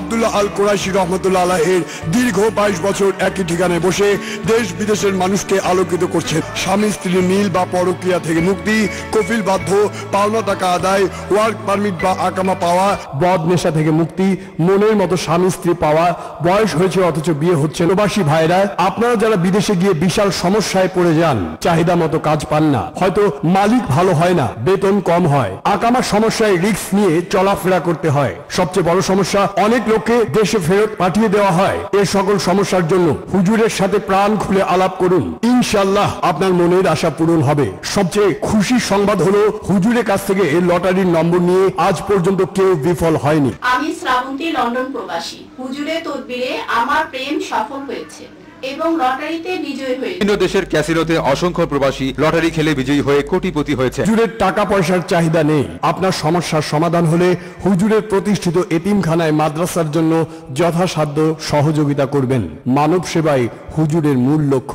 আব্দুল্লাহ আল কোরাইশি রহমতুল্লাহ আলাহের দীর্ঘ বাইশ বছর একই ঠিকানায় বসে দেশ বিদেশের মানুষকে আলোকিত করছেন। স্বামী স্ত্রীর মিল বা পরক্রিয়া থেকে মুক্তি, কফিল বাধ্য, পাওনা টাকা আদায় ওয়ার্ক পারমিট বা আকামা পাওয়া, বদ নেশা থেকে মুক্তি, মনের মতো স্বামী, স্ত্রী পাওয়া, বয়স হয়েছে অথচ বিয়ে হচ্ছে। প্রবাসী ভাইরা। আপনারা যারা বিদেশে গিয়ে বিশাল সমস্যায় পড়ে যান, চাহিদা মতো কাজ পান না। হয়তো মালিক ভালো হয় না, বেতন কম হয়। আকামার সমস্যায় রিস্ক নিয়ে চলাফেরা করতে হয়। সবচেয়ে বড় সমস্যা, অনেক লোককে দেশে ফেরত পাঠিয়ে দেওয়া হয়। এ সকল সমস্যার জন্য হুজুরের সাথে প্রাণ খুলে আলাপ করুন। ইনশাল্লাহ আপনার মনের আশা পূরণ হবে। সবচেয়ে খুশি সংবাদ হলো হুজুরের কাছ থেকে এই লটারির নম্বর নিয়ে আজ পর্যন্ত কেউ বিফল হয়নি। আমি শ্রাবন্তী লন্ডন প্রবাসী। হুজুরে তদবিরে আমার প্রেম সফল হয়েছে। এবং লটারিতে বিজয়ী হয়েছে বিভিন্ন দেশের ক্যাসিনোতে অসংখ্য প্রবাসী লটারি খেলে বিজয়ী হয়ে কোটিপতি হয়েছে। হুজুরের টাকা পয়সার চাহিদা নেই। আপনার সমস্যার সমাধান হলে হুজুরের প্রতিষ্ঠিত এতিমখানায় মাদ্রাসার জন্য যথাসাধ্য সহযোগিতা করবেন। মানব সেবাই হুজুরের মূল লক্ষ্য।